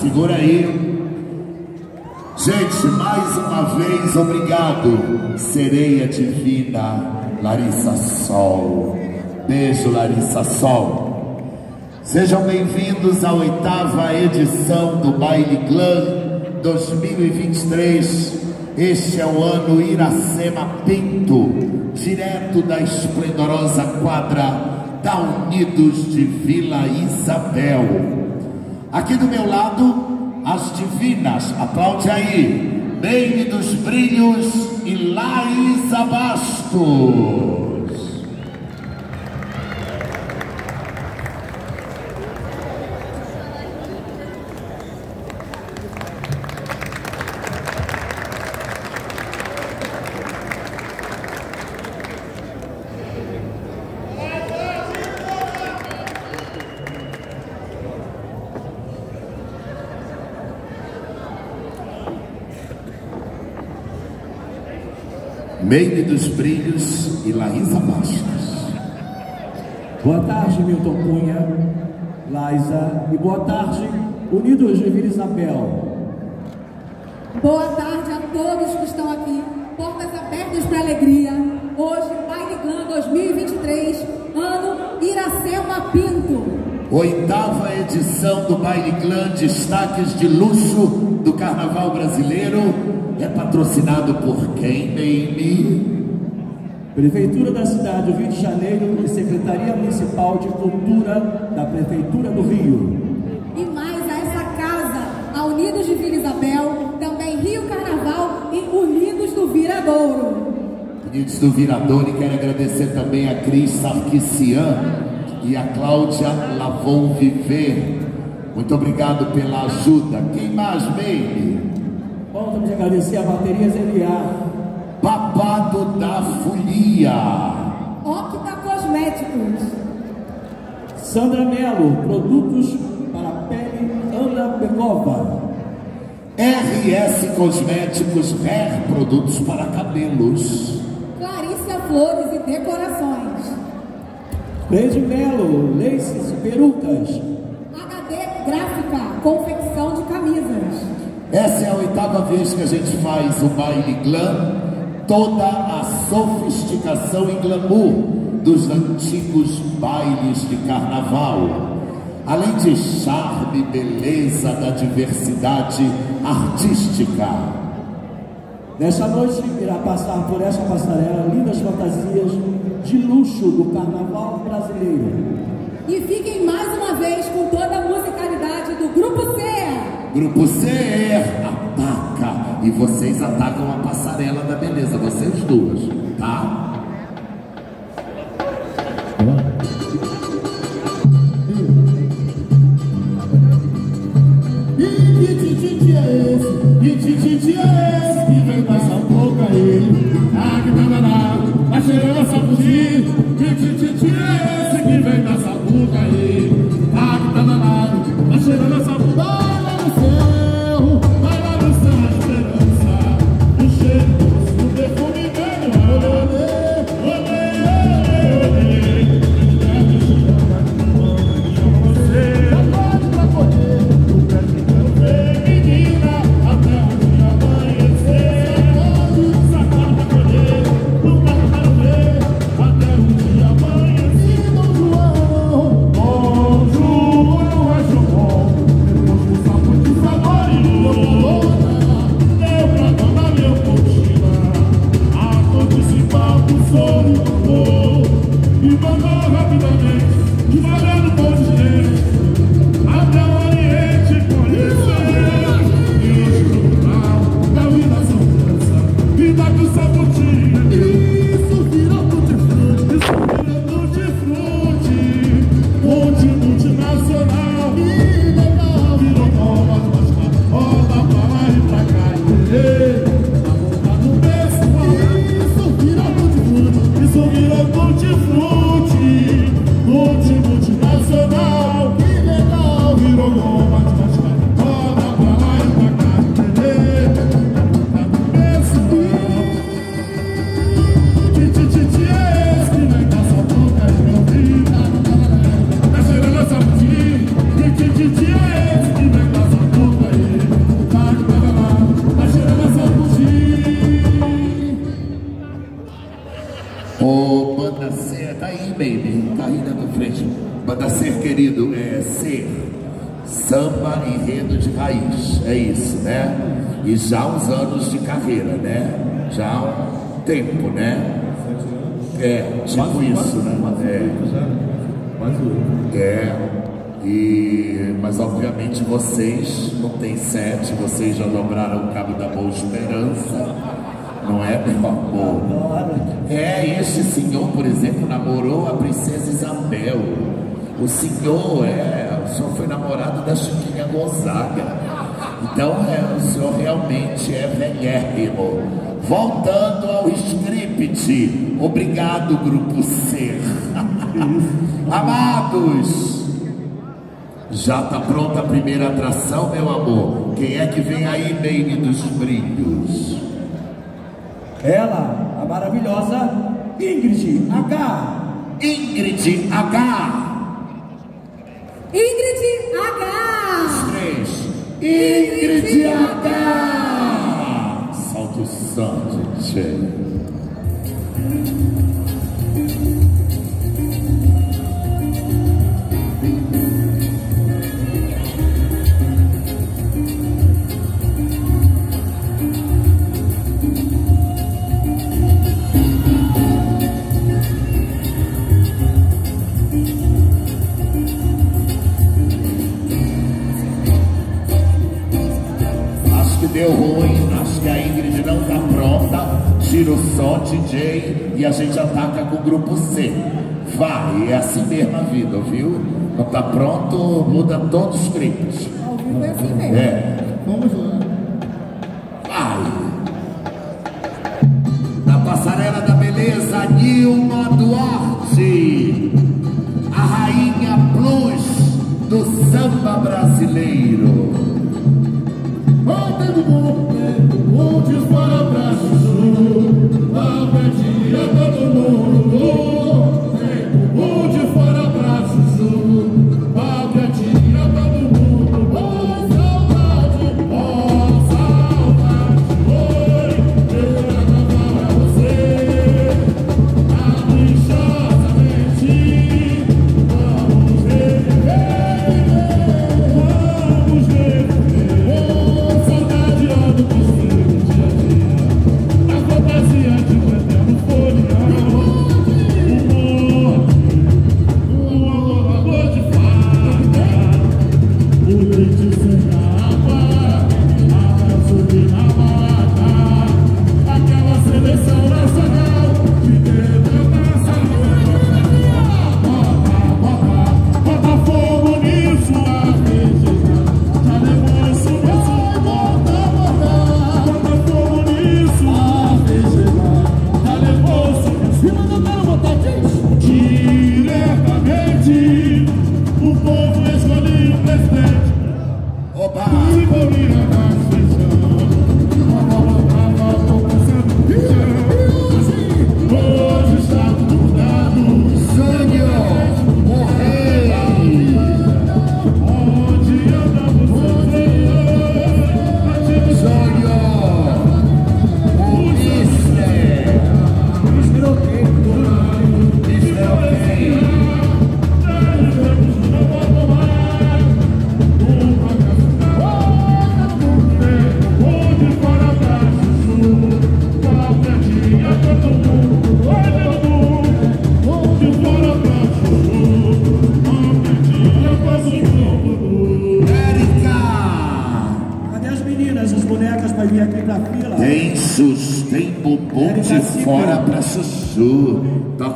segura aí. Gente, mais uma vez, obrigado. Sereia Divina, Larissa Sol. Beijo, Larissa Sol. Sejam bem-vindos à oitava edição do Baile Clã 2023. Este é o ano Iracema Pinto, direto da esplendorosa quadra da Unidos de Vila Isabel. Aqui do meu lado, as divinas, aplaude aí, Bem dos Brilhos e Laísa Bastos. Meire dos Brilhos e Laísa Bastos. Boa tarde, Milton Cunha, Laísa, e boa tarde, Unidos de Vila Isabel. Boa tarde a todos que estão aqui, portas abertas para alegria. Hoje, Baile Glam 2023, ano Iracema Pinto. Oitava edição do Baile Clã, destaques de luxo do Carnaval Brasileiro é patrocinado por quem, Neime? Prefeitura da cidade do Rio de Janeiro e Secretaria Municipal de Cultura da Prefeitura do Rio. E mais a essa casa, a Unidos de Vila Isabel, também Rio Carnaval e Unidos do Viradouro. Unidos do Viradouro e quero agradecer também a Cris Sarkisian e a Cláudia Lavon Viver. Muito obrigado pela ajuda. Quem mais, Meire? Vamos agradecer a bateria Zeliar. Babado da Folia. Octa Cosméticos. Sandra Melo, produtos para pele Ana Pegova. RS Cosméticos, Hair, produtos para cabelos. Clarícia Flores e Decorações. Cleide Melo, laces e perucas. HD Gráfica, confecção de camisas. Essa a oitava vez que a gente faz o baile glam, toda a sofisticação e glamour dos antigos bailes de carnaval. Além de charme e beleza da diversidade artística. Nesta noite irá passar por esta passarela lindas fantasias de luxo do carnaval brasileiro. E fiquem mais uma vez com toda a musicalidade do Grupo C. Grupo C ataca e vocês atacam a passarela da beleza, vocês duas, tá? E que titi é esse? Que titi é esse raiz, é isso, né? E já uns anos de carreira, né? Já há um tempo, né? É, tipo Quase- isso, quase- né? quase É. né? Quase. É, e, mas obviamente vocês não têm sete, vocês já dobraram o cabo da boa esperança, não é, meu amor? É, este senhor, por exemplo, namorou a princesa Isabel. O senhor é, o senhor foi namorado da Chiquinha Gonzaga. Então, é, o senhor realmente é velhérrimo. Voltando ao script. Obrigado, Grupo C. Amados, já está pronta a primeira atração, meu amor? Quem é que vem aí, baby dos brilhos? Ela, a maravilhosa Ingrid H. Ingrid H. Ingrid H. Ingrid H. Salto o som, DJ, e a gente ataca com o grupo C. Vai, é assim mesmo a vida, viu? Não tá pronto, muda todos os. Ao vivo é assim mesmo. É, Vamos lá. vai. Na passarela da beleza, Nilma Duarte. A rainha plus do samba brasileiro. Ontem do mundo, muitos fora a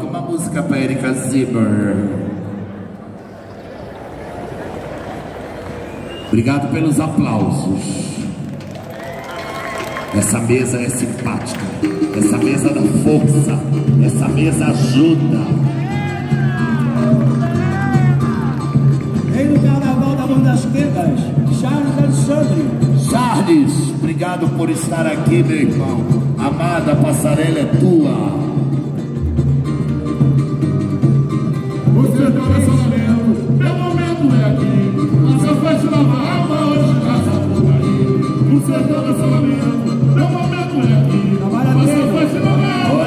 Toca uma música pra Erika Zimmer. Obrigado pelos aplausos. Essa mesa é simpática. Essa mesa dá força. Essa mesa ajuda. Rei do Carnaval da Mão das Quedas, Charles Alexandre. Charles, obrigado por estar aqui, meu irmão. Amada, a passarela é tua. Por aí. Você tá nessa momento, meu momento é aqui. Trabalha Essa dele. festa nova alma